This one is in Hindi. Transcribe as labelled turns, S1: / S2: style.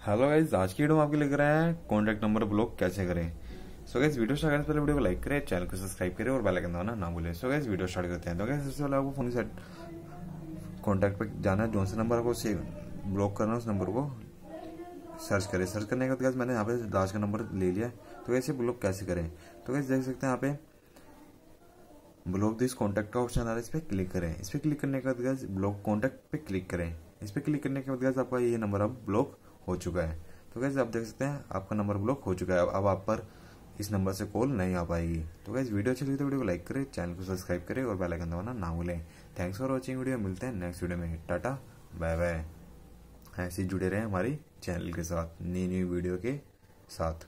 S1: हेलो गाइज़ आज की वीडियो में आपके लिख रहे हैं कॉन्टैक्ट नंबर ब्लॉक कैसे करें? सो गाइज़ वीडियो स्टार्ट करने से पहले वीडियो को लाइक करें चैनल को सब्सक्राइब करें और बेल आइकन दबाना ना भूलें। सो गाइज़ वीडियो स्टार्ट करते हैं। तो गाइज़ सबसे पहले आपको फ़ोन सेट कॉन्टैक्ट पे जाना है। जो से नंबर आपको सेव ब्लॉक करना है उस नंबर को। सर्च करें। सर्च करने के बाद गाइज़ मैंने यहाँ पे लास्ट का नंबर ले लिया तो वैसे ब्लॉक कैसे करें? तो गाइज़ देख सकते हैं यहाँ पे ब्लॉक दिस कॉन्टैक्ट का ऑप्शन आ रहा है। इस पर क्लिक करें। इस पर क्लिक करने के बाद गाइज़ ब्लॉक कॉन्टैक्ट पे क्लिक करें। इस पर क्लिक करने के बाद गाइज़ आपका ये नंबर अब ब्लॉक हो चुका है। तो गैस आप देख सकते हैं, आपका नंबर ब्लॉक हो चुका है। अब आप पर इस नंबर से कॉल नहीं आ पाएगी। तो कैसे वीडियो अच्छी लगी तो वीडियो को लाइक करें चैनल को सब्सक्राइब करें और बेल आइकन दबाना ना भूलें। थैंक्स फॉर वॉचिंग वीडियो मिलते हैं नेक्स्ट वीडियो में। टाटा बाय बाय ऐसे जुड़े रहे हमारी चैनल के साथ नई नई वीडियो के साथ।